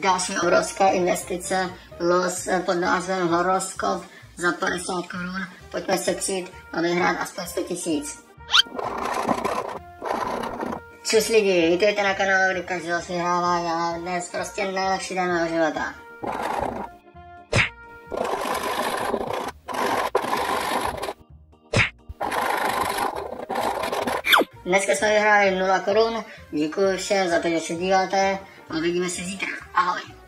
další obrovské investice, los pod názvem Horoskop za 50 korun. Pojďme se přijít a vyhrát aspoň 100 tisíc. Čus lidi, vítejte na kanálu, kdy každý zase vyhrává, já dnes prostě nejlepší den mého života. Dneska jsme vyhráli 0 korun, děkuji všem za to, že se díváte a uvidíme se zítra. Ollie.